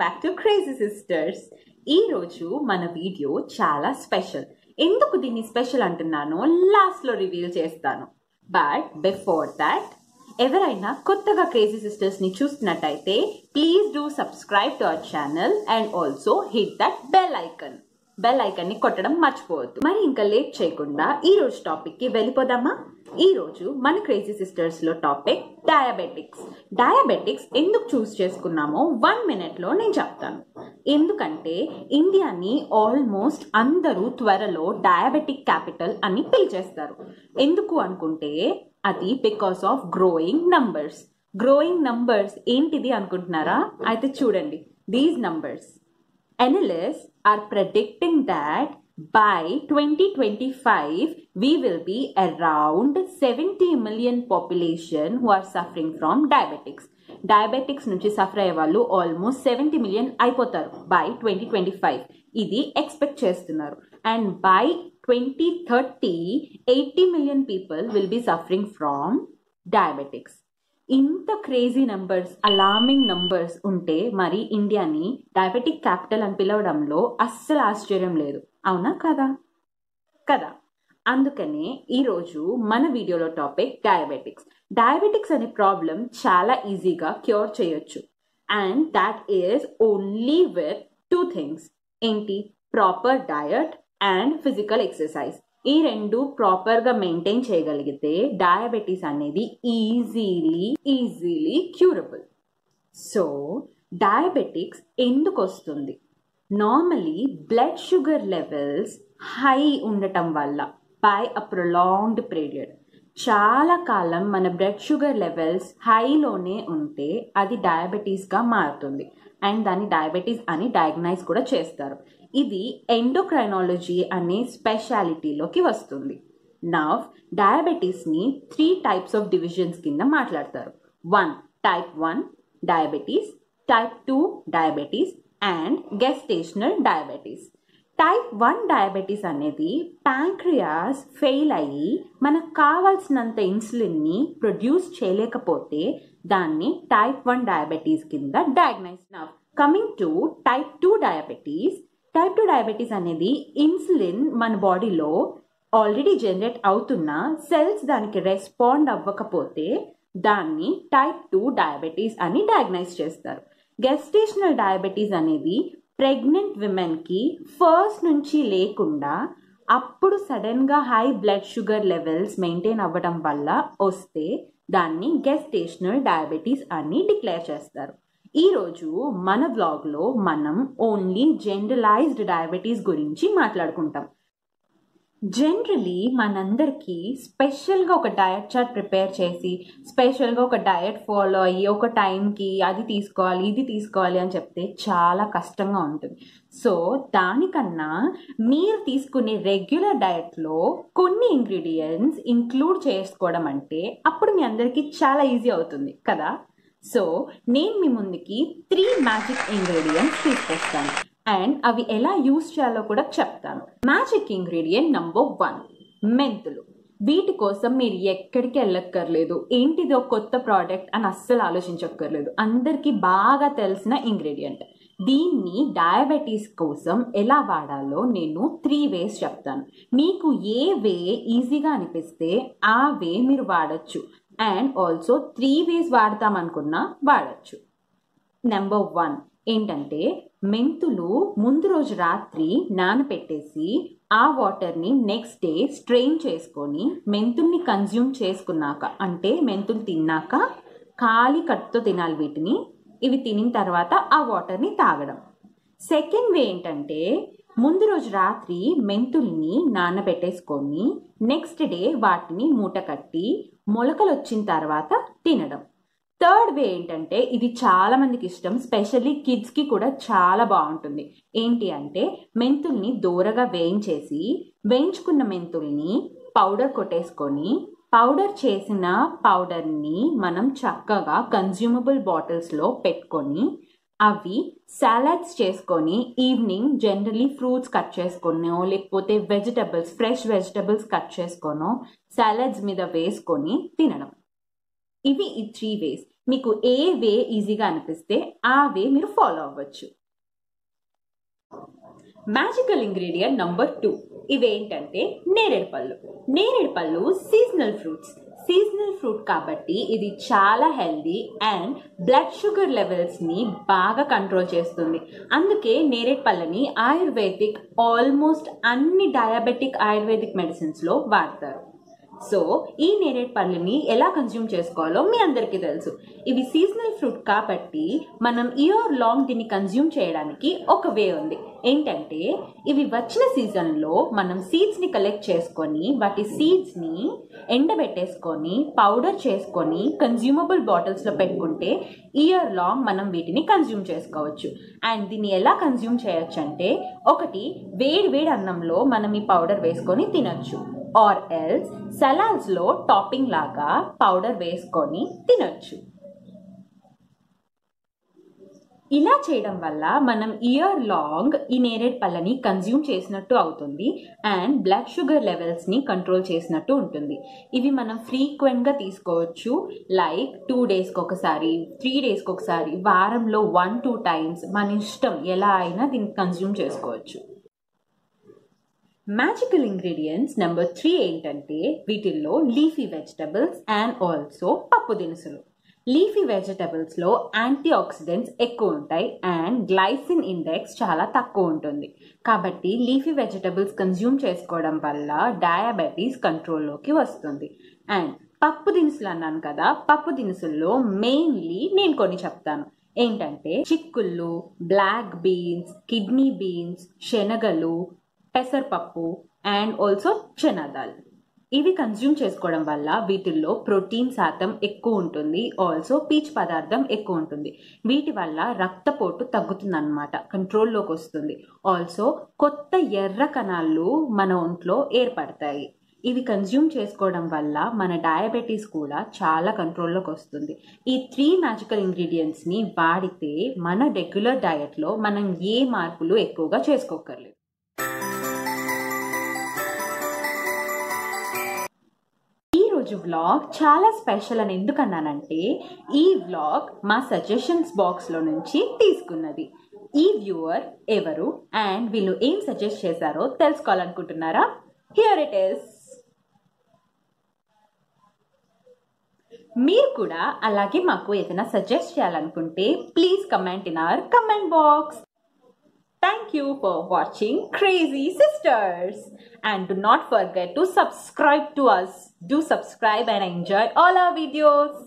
Back to crazy sisters ఈరోజు మన video చాలా స్పెషల్ ఎందుకు దీన్ని స్పెషల్ అంటున్నానో లాస్ట్లో రివీల్ చేస్తాను. బట్ బిఫోర్ దాట్ ఎవరైనా కొత్తగా క్రేజీ సిస్టర్స్ని చూస్తున్నట్టయితే please do subscribe to our channel and also hit that bell icon bell ఐకన్ని కొట్టడం మర్చిపోవద్దు. మరి ఇంకా లేట్ చేయకుండా ఈ రోజు టాపిక్కి వెళ్ళిపోదామా? ఈ రోజు మన క్రేజీ సిస్టర్స్లో టాపిక్ డయాబెటిక్స్ డయాబెటిక్స్ ఎందుకు చూస్ చేసుకున్నామో వన్ మినిట్లో నేను చెప్తాను. ఎందుకంటే ఇండియాని ఆల్మోస్ట్ అందరూ త్వరలో డయాబెటిక్ క్యాపిటల్ అని పిలిచేస్తారు. ఎందుకు అనుకుంటే అది because of growing numbers growing numbers ఏంటిది అనుకుంటున్నారా? అయితే చూడండి. These numbers analysts are predicting that by 2025 we will be around 70 million population who are suffering from diabetics. Diabetics నుంచి సఫర్ అయ్యే వాళ్ళు ఆల్మోస్ట్ సెవెంటీ మిలియన్ అయిపోతారు బై ట్వంటీ ట్వంటీ ఫైవ్ ఇది expect చేస్తున్నారు. And by twenty thirty eighty million people will be suffering from diabetics ఇంత crazy numbers alarming numbers ఉంటే మరి ఇండియాని డయాబెటిక్ క్యాపిటల్ అని పిలవడంలో అస్సలు ఆశ్చర్యం లేదు. అవునా కదా? కదా. అందుకనే ఈరోజు మన వీడియోలో టాపిక్ డయాబెటిక్స్. డయాబెటిక్స్ అనే ప్రాబ్లం చాలా ఈజీగా క్యూర్ చేయొచ్చు. And that is only with two things. ఏంటి? Proper diet and physical exercise. ఈ రెండు ప్రాపర్గా మెయింటైన్ చేయగలిగితే డయాబెటీస్ అనేది easily easily curable so diabetics ఎందుకు వస్తుంది? Normally blood sugar levels high ఉండటం వల్ల బై అ ప్రొలాంగ్డ్ పీరియడ్ చాలా కాలం మన బ్లడ్ షుగర్ లెవెల్స్ హైలోనే ఉంటే అది డయాబెటీస్గా మారుతుంది. అండ్ దాన్ని డయాబెటీస్ అని డయాగ్నైజ్ కూడా చేస్తారు. ఇది ఎండోక్రైనాలజీ అనే స్పెషాలిటీలోకి వస్తుంది. నవ్ డయాబెటీస్ని త్రీ టైప్స్ ఆఫ్ డివిజన్స్ కింద మాట్లాడతారు. One type one diabetes type two diabetes and gestational diabetes type one diabetes అనేది ప్యాంక్రియాస్ ఫెయిల్ అయ్యి మనకు కావాల్సినంత ఇన్సులిన్ని ప్రొడ్యూస్ చేయలేకపోతే దాన్ని టైప్ వన్ డయాబెటీస్ కింద diagnose now coming to type two diabetes type two diabetes అనేది ఇన్సులిన్ మన బాడీలో ఆల్రెడీ జనరేట్ అవుతున్న సెల్స్ దానికి రెస్పాండ్ అవ్వకపోతే దాన్ని టైప్ టూ డయాబెటీస్ అని డయాగ్నైజ్ చేస్తారు. గెస్టేషనల్ డయాబెటీస్ అనేది ప్రెగ్నెంట్ విమెన్కి ఫస్ట్ నుంచి లేకుండా అప్పుడు సడన్గా high blood sugar levels maintain అవ్వడం వల్ల వస్తే దాన్ని గెస్టేషనల్ డయాబెటీస్ అని డిక్లేర్ చేస్తారు. ఈరోజు మన బ్లాగ్లో మనం ఓన్లీ జనరలైజ్డ్ డయాబెటీస్ గురించి మాట్లాడుకుంటాం. జనరలీ మనందరికీ స్పెషల్గా ఒక డయట్ చార్ట్ ప్రిపేర్ చేసి స్పెషల్గా ఒక డయట్ ఫాలో అయ్యి ఒక టైంకి అది తీసుకోవాలి ఇది తీసుకోవాలి అని చెప్తే చాలా కష్టంగా ఉంటుంది. సో దానికన్నా మీరు తీసుకునే రెగ్యులర్ డయట్లో కొన్ని ఇంగ్రీడియంట్స్ ఇంక్లూడ్ చేసుకోవడం అంటే అప్పుడు మీ అందరికీ చాలా ఈజీ అవుతుంది కదా? సో నేను మీ ముందుకి త్రీ మ్యాజిక్ ఇంగ్రీడియంట్స్ తీసుకొస్తాను. అండ్ అవి ఎలా యూస్ చేయాలో కూడా చెప్తాను. మ్యాజిక్ ఇంగ్రీడియంట్ నంబర్ వన్ మెంతులు. వీటి కోసం మీరు ఎక్కడికి వెళ్ళక్కర్లేదు. ఏంటిదో కొత్త ప్రోడక్ట్ అని అస్సలు ఆలోచించక్కర్లేదు. అందరికీ బాగా తెలిసిన ఇంగ్రీడియంట్ దీన్ని డయాబెటీస్ కోసం ఎలా వాడాలో నేను త్రీ వేస్ చెప్తాను. మీకు ఏ వే ఈజీగా అనిపిస్తే ఆ వే మీరు వాడచ్చు. అండ్ ఆల్సో త్రీ వేస్ వాడతాం అనుకున్నా వాడచ్చు. నెంబర్ వన్ ఏంటంటే మెంతులు ముందు రోజు రాత్రి నానపెట్టేసి ఆ వాటర్ని నెక్స్ట్ డే స్ట్రెయిన్ చేసుకొని మెంతుల్ని కన్జ్యూమ్ చేసుకున్నాక అంటే మెంతులు తిన్నాక ఖాళీ కట్టుతో తినాలి వీటిని ఇవి తినిన తర్వాత ఆ వాటర్ని తాగడం. సెకండ్ వే ఏంటంటే ముందు రోజు రాత్రి మెంతుల్ని నానబెట్టేసుకొని నెక్స్ట్ డే వాటిని మూట కట్టి మొలకలు వచ్చిన తర్వాత తినడం. థర్డ్ వే ఏంటంటే ఇది చాలా మందికి ఇష్టం. స్పెషల్లీ కిడ్స్కి కూడా చాలా బాగుంటుంది. ఏంటి అంటే మెంతుల్ని దూరగా వేయించేసి వేయించుకున్న మెంతుల్ని పౌడర్ కొట్టేసుకొని పౌడర్ చేసిన పౌడర్ని మనం చక్కగా కన్జ్యూమబుల్ బాటిల్స్లో పెట్టుకొని అవి సాలడ్స్ చేసుకొని ఈవినింగ్ జనరలీ ఫ్రూట్స్ కట్ చేసుకొనో లేకపోతే వెజిటబుల్స్ ఫ్రెష్ వెజిటబుల్స్ కట్ చేసుకొనో సాలడ్స్ మీద వేసుకొని తినడం. ఇవి ఈ త్రీ వేస్ మీకు ఏ వే ఈజీగా అనిపిస్తే ఆ వే మీరు ఫాలో అవ్వచ్చు. మ్యాజికల్ ఇంగ్రీడియంట్ నంబర్ టూ ఇవేంటంటే నేరేడు పళ్ళు. నేరేడు పళ్ళు సీజనల్ ఫ్రూట్స్ సీజనల్ ఫ్రూట్ కాబట్టి ఇది చాలా హెల్దీ అండ్ బ్లడ్ షుగర్ లెవెల్స్ని బాగా కంట్రోల్ చేస్తుంది. అందుకే నేరేడ్ పళ్ళని ఆయుర్వేదిక్ ఆల్మోస్ట్ అన్ని డయాబెటిక్ ఆయుర్వేదిక్ మెడిసిన్స్లో వాడతారు. సో ఈ నేరేడు పళ్ళని ఎలా కన్జ్యూమ్ చేసుకోవాలో మీ అందరికీ తెలుసు. ఇవి సీజనల్ ఫ్రూట్ కాబట్టి మనం ఇయర్ లాంగ్ దీన్ని కన్జ్యూమ్ చేయడానికి ఒక వే ఉంది. ఏంటంటే ఇవి వచ్చిన సీజన్లో మనం సీడ్స్ని కలెక్ట్ చేసుకొని వాటి సీడ్స్ని ఎండబెట్టేసుకొని పౌడర్ చేసుకొని కన్జ్యూమబుల్ బాటిల్స్లో పెట్టుకుంటే ఇయర్ లాంగ్ మనం వీటిని కన్జ్యూమ్ చేసుకోవచ్చు. అండ్ దీన్ని ఎలా కన్జ్యూమ్ చేయొచ్చు అంటే ఒకటి వేడి వేడి అన్నంలో మనం ఈ పౌడర్ వేసుకొని తినొచ్చు. ఆర్ ఎల్స్ సలాడ్స్లో టాపింగ్ లాగా పౌడర్ వేసుకొని తినొచ్చు. ఇలా చేయడం వల్ల మనం ఇయర్ లాంగ్ ఈ నేరేడ్ పళ్ళని కన్జ్యూమ్ చేసినట్టు అవుతుంది అండ్ బ్లడ్ షుగర్ లెవెల్స్ని కంట్రోల్ చేసినట్టు ఉంటుంది. ఇవి మనం ఫ్రీక్వెంట్గా తీసుకోవచ్చు. లైక్ టూ డేస్కి ఒకసారి త్రీ డేస్కి ఒకసారి వారంలో వన్ టూ టైమ్స్ మన ఇష్టం ఎలా అయినా దీన్ని కన్జ్యూమ్ చేసుకోవచ్చు. మ్యాజికల్ ఇంగ్రీడియంట్స్ నెంబర్ త్రీ ఏంటంటే వీటిల్లో లీఫీ వెజిటబుల్స్ అండ్ ఆల్సో పప్పు దినుసులు. లీఫీ వెజిటబుల్స్లో యాంటీ ఆక్సిడెంట్స్ ఎక్కువ ఉంటాయి అండ్ గ్లైసిన్ ఇండెక్స్ చాలా తక్కువ ఉంటుంది. కాబట్టి లీఫీ వెజిటబుల్స్ కన్జ్యూమ్ చేసుకోవడం వల్ల డయాబెటీస్ కంట్రోల్లోకి వస్తుంది. అండ్ పప్పు దినుసులు అన్నాను కదా పప్పు దినుసుల్లో మెయిన్లీ నేను కొన్ని చెప్తాను. ఏంటంటే చిక్కుళ్ళు బ్లాక్ బీన్స్ కిడ్నీ బీన్స్ శనగలు పెసరపప్పు అండ్ ఆల్సో చెనాదాల్ ఇవి కన్జ్యూమ్ చేసుకోవడం వల్ల వీటిల్లో ప్రోటీన్ శాతం ఎక్కువ ఉంటుంది. ఆల్సో పీచ్ పదార్థం ఎక్కువ ఉంటుంది. వీటి వల్ల రక్తపోటు తగ్గుతుందన్నమాట. కంట్రోల్లోకి వస్తుంది. ఆల్సో కొత్త ఎర్ర కణాలు మన ఒంట్లో ఏర్పడతాయి. ఇవి కన్జ్యూమ్ చేసుకోవడం వల్ల మన డయాబెటీస్ కూడా చాలా కంట్రోల్లోకి వస్తుంది. ఈ త్రీ మ్యాజికల్ ఇంగ్రీడియంట్స్ని వాడితే మన రెగ్యులర్ డయట్లో మనం ఏ మార్పులు ఎక్కువగా చేసుకోకర్లేదు ఈరోజు వ్లాగ్ చాలా స్పెషల్ అని ఎందుకన్నానంటే ఈ వ్లాగ్ మా సజెషన్స్ బాక్స్లో నుంచి తీసుకున్నది. ఈ వ్యూవర్ ఎవరు అండ్ వీళ్ళు ఏం సజెస్ట్ చేశారో తెలుసుకోవాలనుకుంటున్నారా? హియర్ ఇట్ ఇస్ మీరు కూడా అలాగే మాకు ఏదైనా సజెస్ట్ చేయాలనుకుంటే please comment in our comment box Thank you for watching Crazy Sisters. And do not forget to subscribe to us. Do subscribe and enjoy all our videos.